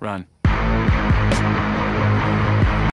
Run.